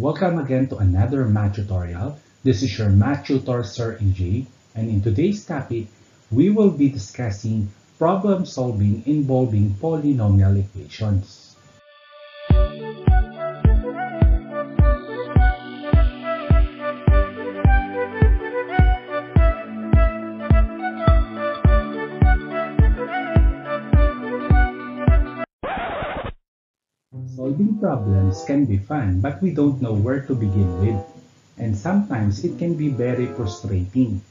Welcome again to another math tutorial. This is your math tutor Sir EJ and in today's topic, we will be discussing problem solving involving polynomial equations. Problems can be fun, but we don't know where to begin with. And sometimes it can be very frustrating.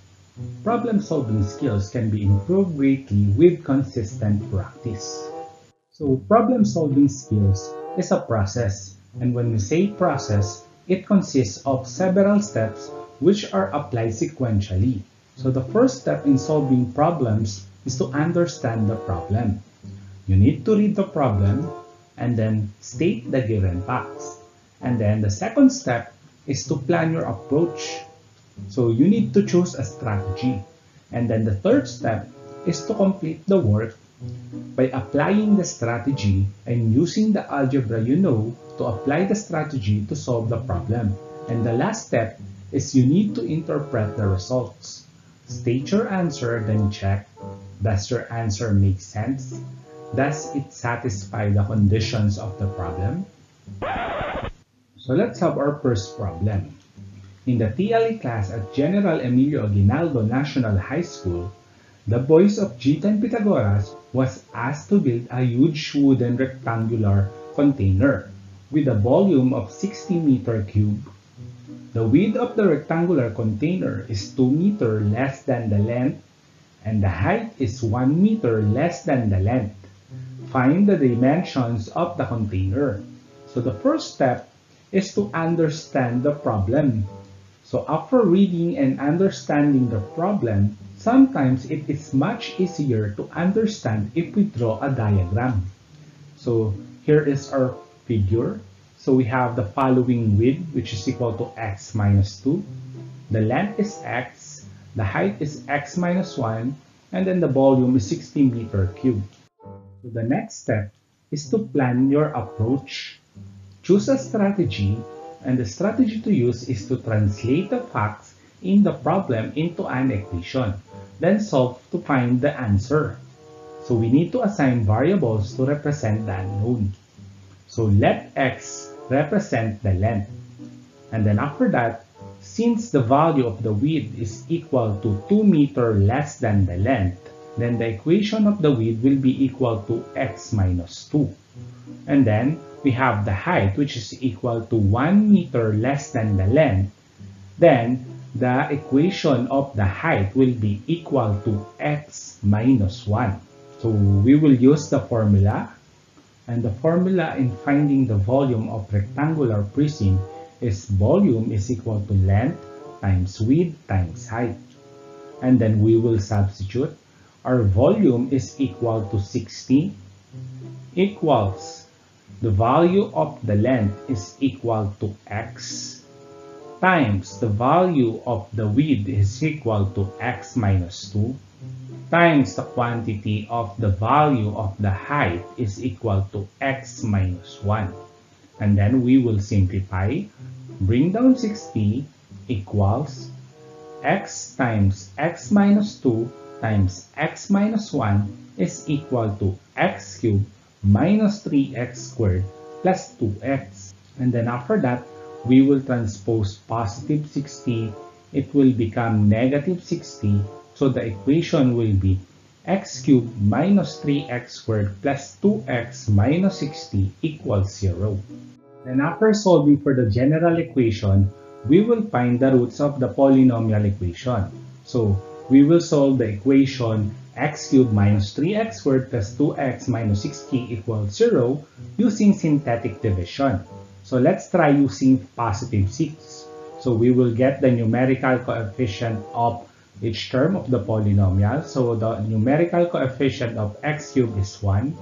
Problem solving skills can be improved greatly with consistent practice. So problem solving skills is a process. And when we say process, it consists of several steps which are applied sequentially. So the first step in solving problems is to understand the problem. You need to read the problem and then state the given facts. And then the second step is to plan your approach. So you need to choose a strategy. And then the third step is to complete the work by applying the strategy and using the algebra you know to apply the strategy to solve the problem. And the last step is you need to interpret the results. State your answer, then check, does your answer make sense? Does it satisfy the conditions of the problem? So let's have our first problem. In the TLE class at General Emilio Aguinaldo National High School, the boys of Gitan Pythagoras was asked to build a huge wooden rectangular container with a volume of 60 meter cube. The width of the rectangular container is 2 meter less than the length and the height is 1 meter less than the length. Find the dimensions of the container. So the first step is to understand the problem. So after reading and understanding the problem, sometimes it is much easier to understand if we draw a diagram. So here is our figure. So we have the following width, which is equal to x minus 2. The length is x, the height is x minus 1, and then the volume is 60 meter cubed. So the next step is to plan your approach. Choose a strategy and the strategy to use is to translate the facts in the problem into an equation, then solve to find the answer. So we need to assign variables to represent the unknown. So let x represent the length. And then after that, since the value of the width is equal to 2 meter less than the length, then the equation of the width will be equal to x minus 2. And then we have the height which is equal to 1 meter less than the length. Then the equation of the height will be equal to x minus 1. So we will use the formula. And the formula in finding the volume of rectangular prism is volume is equal to length times width times height. And then we will substitute our volume is equal to 60 equals the value of the length is equal to x times the value of the width is equal to x minus 2 times the quantity of the value of the height is equal to x minus 1. And then we will simplify. Bring down 60 equals x times x minus 2 times x minus 1 is equal to x cubed minus 3x squared plus 2x. And then after that, we will transpose positive 60. It will become negative 60. So the equation will be x cubed minus 3x squared plus 2x minus 60 equals 0. Then after solving for the general equation, we will find the roots of the polynomial equation. So we will solve the equation x cubed minus 3x squared plus 2x minus 6k equals 0 using synthetic division. So let's try using positive 6. So we will get the numerical coefficient of each term of the polynomial. So the numerical coefficient of x cubed is 1.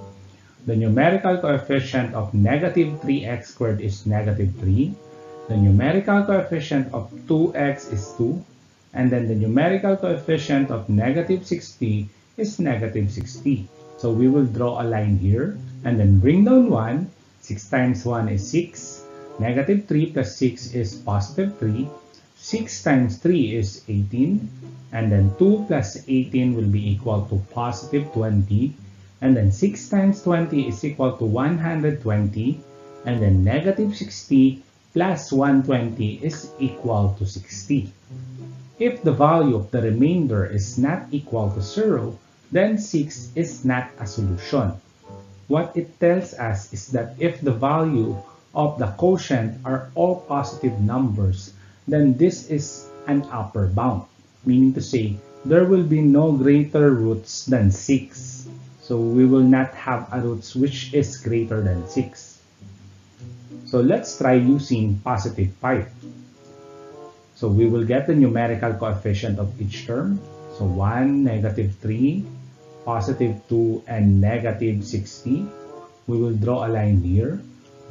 The numerical coefficient of negative 3x squared is negative 3. The numerical coefficient of 2x is 2 and then the numerical coefficient of negative 60 is negative 60. So we will draw a line here and then bring down 1. 6 times 1 is 6. Negative 3 plus 6 is positive 3. 6 times 3 is 18. And then 2 plus 18 will be equal to positive 20. And then 6 times 20 is equal to 120. And then negative 60 plus 120 is equal to 60. If the value of the remainder is not equal to 0, then 6 is not a solution. What it tells us is that if the value of the quotient are all positive numbers, then this is an upper bound, meaning to say there will be no greater roots than 6. So we will not have a roots which is greater than 6. So let's try using positive 5. So we will get the numerical coefficient of each term. So 1, negative 3, positive 2, and negative 60. We will draw a line here.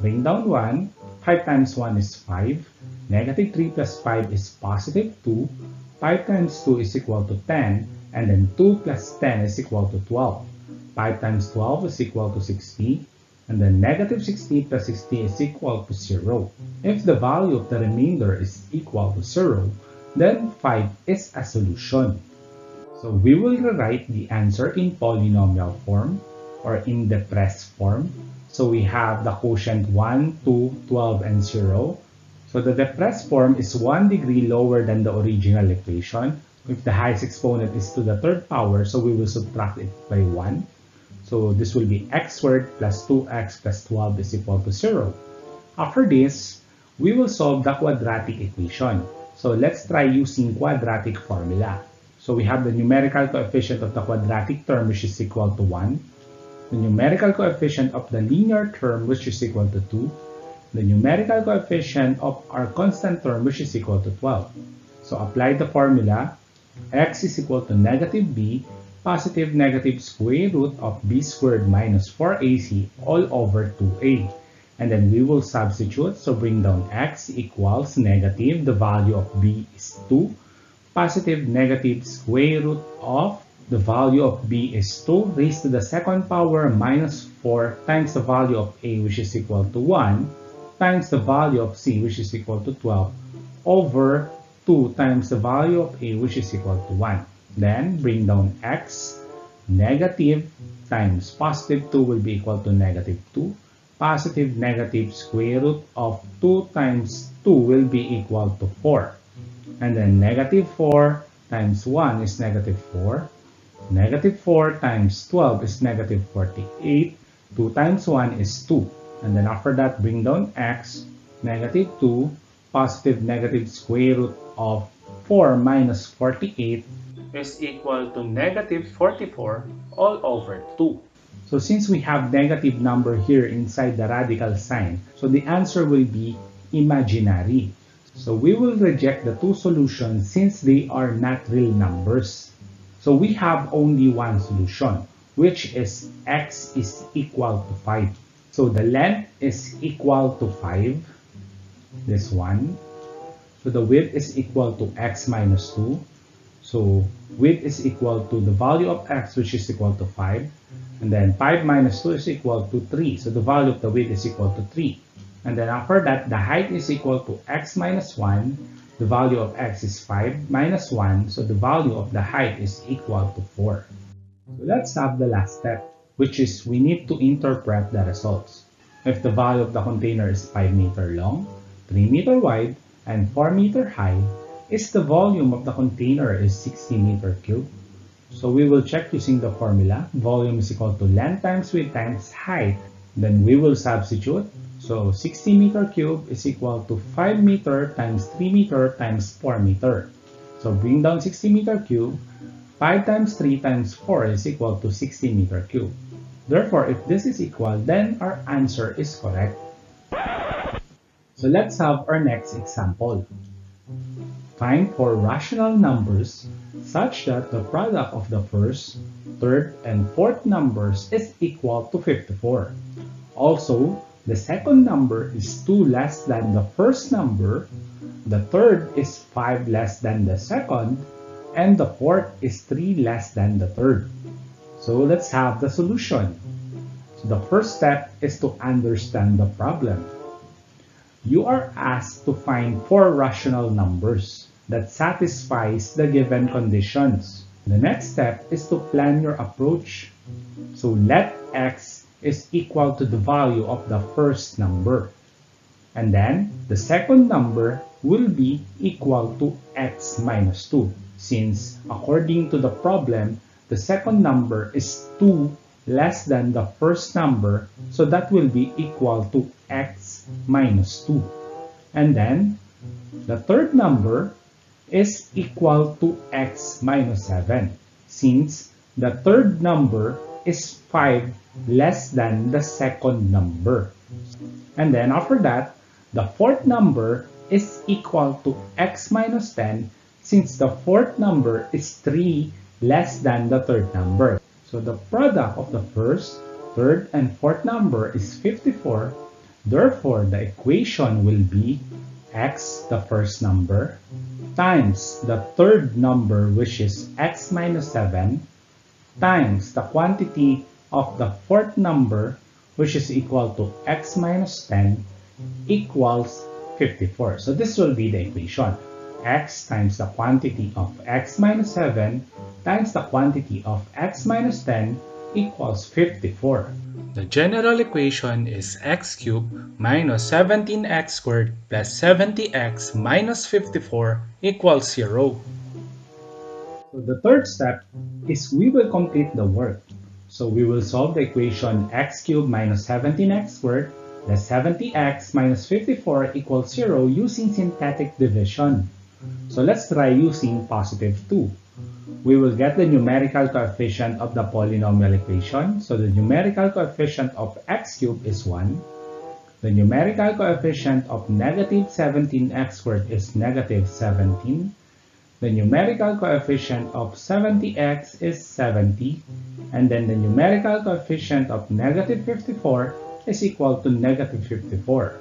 Bring down 1. 5 times 1 is 5. Negative 3 plus 5 is positive 2. 5 times 2 is equal to 10. And then 2 plus 10 is equal to 12. 5 times 12 is equal to 60. And then negative 60 plus 60 is equal to 0. If the value of the remainder is equal to 0, then 5 is a solution. So we will rewrite the answer in polynomial form or in depressed form so we have the quotient 1, 2, 12, and 0. So the depressed form is 1 degree lower than the original equation. If the highest exponent is to the third power, so we will subtract it by 1. So this will be x squared plus 2x plus 12 is equal to 0. After this, we will solve the quadratic equation. So let's try using quadratic formula. So we have the numerical coefficient of the quadratic term which is equal to 1 the numerical coefficient of the linear term which is equal to 2, the numerical coefficient of our constant term which is equal to 12. So apply the formula x is equal to negative b positive negative square root of b squared minus 4ac all over 2a. And then we will substitute. So bring down x equals negative. The value of b is 2. Positive negative square root of the value of b is 2 raised to the second power minus 4 times the value of a which is equal to 1 times the value of c which is equal to 12 over 2 times the value of a which is equal to 1. Then bring down x, negative times positive 2 will be equal to negative 2. Positive negative square root of 2 times 2 will be equal to 4. And then negative 4 times 1 is negative 4 Negative 4 times 12 is negative 48. 2 times 1 is 2. And then after that, bring down x, negative 2, positive negative square root of 4 minus 48 is equal to negative 44 all over 2. So since we have negative number here inside the radical sign, so the answer will be imaginary. So we will reject the two solutions since they are not real numbers. So we have only one solution, which is x is equal to 5. So the length is equal to 5, this one. So the width is equal to x minus 2. So width is equal to the value of x, which is equal to 5. And then 5 minus 2 is equal to 3. So the value of the width is equal to 3. And then after that, the height is equal to x minus 1 the value of x is 5 minus 1, so the value of the height is equal to 4. So let's have the last step, which is we need to interpret the results. If the value of the container is 5 meter long, 3 meter wide, and 4 meter high, is the volume of the container is 60 meter cube. So we will check using the formula. Volume is equal to length times width times height. Then we will substitute so 60 meter cube is equal to 5 meter times 3 meter times 4 meter. So bring down 60 meter cube. 5 times 3 times 4 is equal to 60 meter cube. Therefore, if this is equal, then our answer is correct. So let's have our next example. Find four rational numbers such that the product of the first, third, and fourth numbers is equal to 54. Also, the second number is 2 less than the first number. The third is 5 less than the second. And the fourth is 3 less than the third. So let's have the solution. So the first step is to understand the problem. you are asked to find four rational numbers that satisfies the given conditions. The next step is to plan your approach. So let x is equal to the value of the first number. And then the second number will be equal to x minus 2 since according to the problem, the second number is 2 less than the first number so that will be equal to x minus 2. And then the third number is equal to x minus 7 since the third number is 5 less than the second number. And then after that, the fourth number is equal to x minus 10 since the fourth number is 3 less than the third number. So the product of the first, third, and fourth number is 54. Therefore, the equation will be x, the first number, times the third number, which is x minus 7, times the quantity of the fourth number, which is equal to x minus 10, equals 54. So this will be the equation. x times the quantity of x minus 7 times the quantity of x minus 10 equals 54. The general equation is x cubed minus 17x squared plus 70x minus 54 equals 0. So the third step is we will complete the work. So we will solve the equation x cubed minus 17x squared plus 70x minus 54 equals 0 using synthetic division. So let's try using positive 2 we will get the numerical coefficient of the polynomial equation. So the numerical coefficient of x cubed is 1. The numerical coefficient of negative 17x squared is negative 17. The numerical coefficient of 70x is 70. And then the numerical coefficient of negative 54 is equal to negative 54.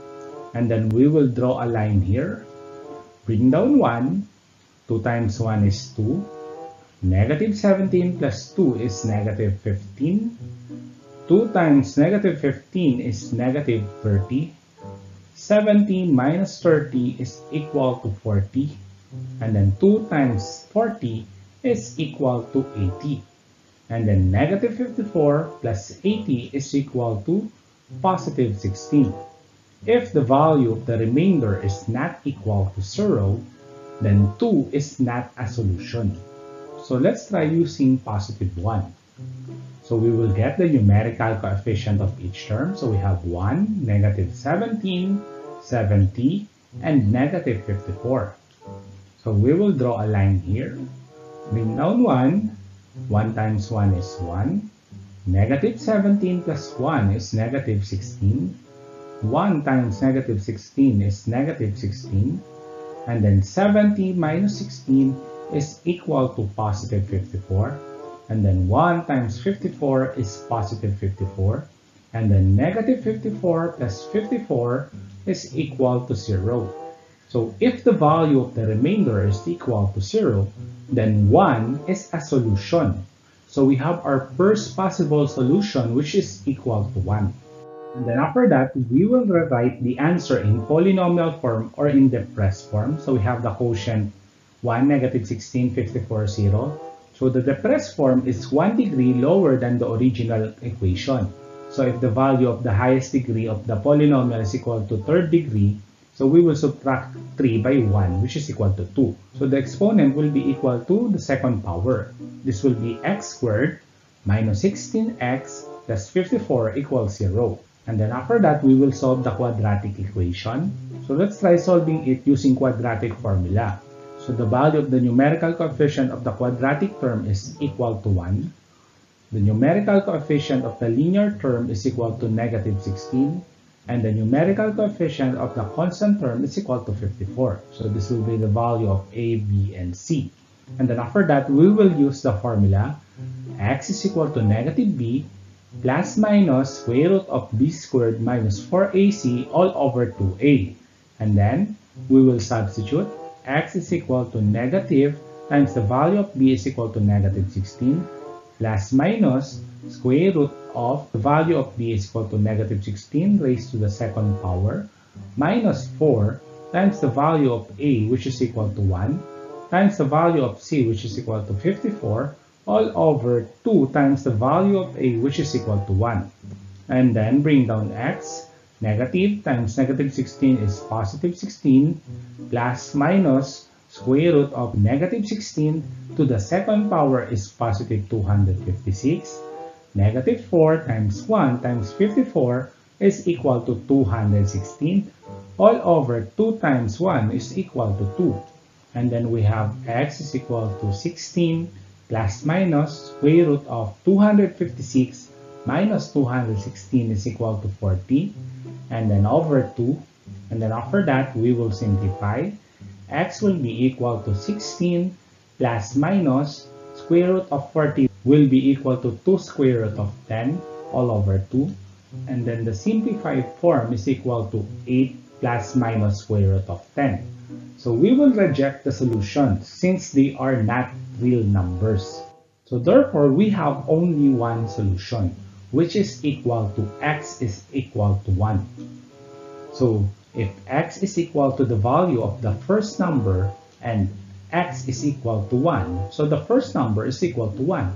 And then we will draw a line here. Bring down 1. 2 times 1 is 2. Negative 17 plus 2 is negative 15. 2 times negative 15 is negative 30. 17 minus 30 is equal to 40. And then 2 times 40 is equal to 80. And then negative 54 plus 80 is equal to positive 16. If the value of the remainder is not equal to 0, then 2 is not a solution. So let's try using positive 1. So we will get the numerical coefficient of each term. So we have 1, negative 17, 70, and negative 54. So we will draw a line here. Bring down 1. 1 times 1 is 1. Negative 17 plus 1 is negative 16. 1 times negative 16 is negative 16. And then 70 minus 16 is equal to positive 54 and then 1 times 54 is positive 54 and then negative 54 plus 54 is equal to 0. So if the value of the remainder is equal to 0, then 1 is a solution. So we have our first possible solution which is equal to 1. And then after that, we will rewrite the answer in polynomial form or in depressed form. So we have the quotient 1, negative 16, 54, 0. So the depressed form is 1 degree lower than the original equation. So if the value of the highest degree of the polynomial is equal to third degree, so we will subtract 3 by 1, which is equal to 2. So the exponent will be equal to the second power. This will be x squared minus 16x plus 54 equals 0. And then after that, we will solve the quadratic equation. So let's try solving it using quadratic formula. So the value of the numerical coefficient of the quadratic term is equal to 1. The numerical coefficient of the linear term is equal to negative 16. And the numerical coefficient of the constant term is equal to 54. So this will be the value of A, B, and C. And then after that, we will use the formula x is equal to negative b plus minus square root of b squared minus 4ac all over 2a. And then we will substitute x is equal to negative times the value of b is equal to negative 16 plus minus square root of the value of b is equal to negative 16 raised to the second power minus 4 times the value of a which is equal to 1 times the value of c which is equal to 54 all over 2 times the value of a which is equal to 1. And then bring down x. Negative times negative 16 is positive 16 plus minus square root of negative 16 to the second power is positive 256. Negative 4 times 1 times 54 is equal to 216. All over 2 times 1 is equal to 2. And then we have x is equal to 16 plus minus square root of 256 minus 216 is equal to 40 and then over 2 and then after that we will simplify. X will be equal to 16 plus minus square root of 40 will be equal to 2 square root of 10 all over 2 and then the simplified form is equal to 8 plus minus square root of 10 so we will reject the solution since they are not real numbers. So therefore, we have only one solution, which is equal to x is equal to 1. So if x is equal to the value of the first number and x is equal to 1, so the first number is equal to 1.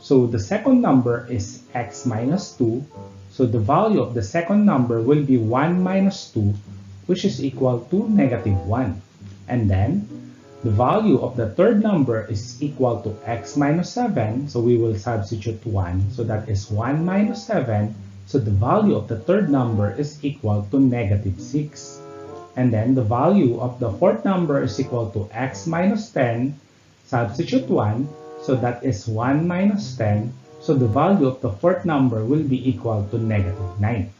So the second number is x minus 2, so the value of the second number will be 1 minus 2, which is equal to negative 1. And then, the value of the third number is equal to x minus 7, so we will substitute 1. So that is 1 minus 7, so the value of the third number is equal to negative 6. And then the value of the fourth number is equal to x minus 10, substitute 1, so that is 1 minus 10, so the value of the fourth number will be equal to negative 9.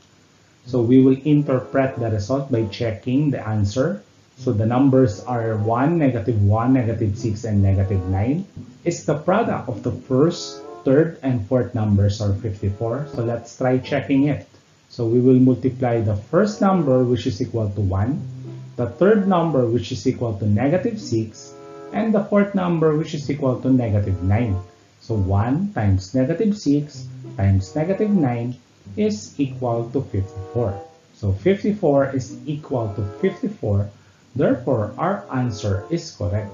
So we will interpret the result by checking the answer so the numbers are 1, negative 1, negative 6, and negative 9. It's the product of the first, third, and fourth numbers are 54. So let's try checking it. So we will multiply the first number which is equal to 1, the third number which is equal to negative 6, and the fourth number which is equal to negative 9. So 1 times negative 6 times negative 9 is equal to 54. So 54 is equal to 54 Therefore, our answer is correct.